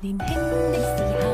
年轻的时候。